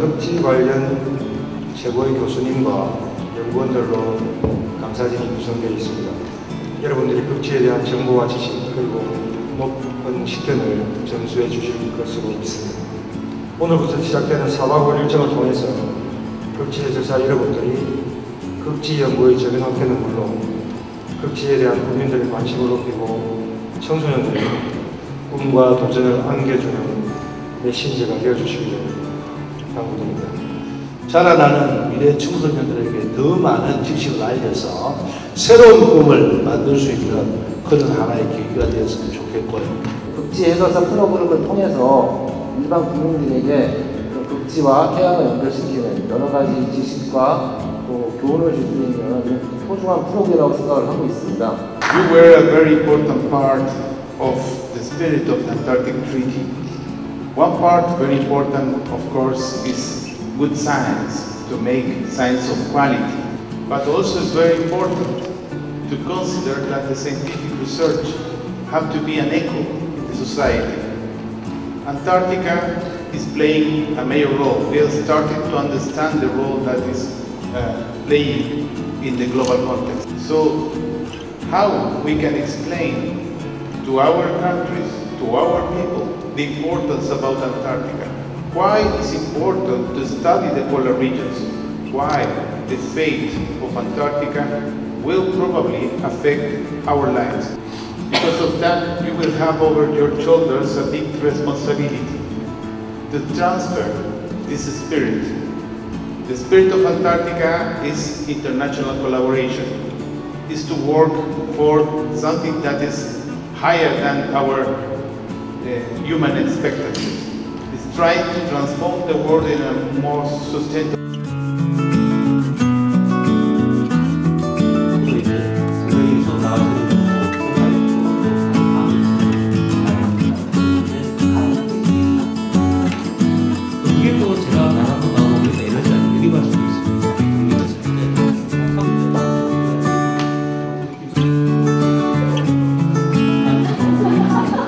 극지 관련 최고의 교수님과 연구원들로 강사진이 구성되어 있습니다. 여러분들이 극지에 대한 정보와 지식 그리고 높은 식견을 전수해 주실 것으로 믿습니다. 오늘부터 시작되는 4박 5일 일정을 통해서 극지 해설사 여러분들이 극지 연구의 적은 학회는 물론 극지에 대한 국민들의 관심을 높이고 청소년들의 꿈과 도전을 안겨주는 메신저가 되어주시기를 당부드립니다. 자라나는 미래 청소년들에게 더 많은 지식을 알려서 새로운 꿈을 만들 수 있는 그런 하나의 계기가 되었으면 좋겠고요. 극지 해설사 프로그램을 통해서 일반 국민들에게 그 극지와 태양을 연결시키는 여러 가지 지식과 또 교훈을 줄 수 있는 소중한 프로그램이라고 생각을 하고 있습니다. You were a very important part of the spirit of the Antarctic Treaty. One part, very important, of course, is good science, to make science of quality. But also it's very important to consider that the scientific research have to be an echo in the society. Antarctica is playing a major role. We are starting to understand the role that is uh, playing in the global context. So how we can explain to our countries, to our people, the importance about Antarctica. Why it's important to study the polar regions. Why the fate of Antarctica will probably affect our lives. Because of that, you will have over your shoulders a big responsibility to transfer this spirit. The spirit of Antarctica is international collaboration, is to work for something that is higher than our uh, human expectancies. It's trying to transform the world in a more sustainable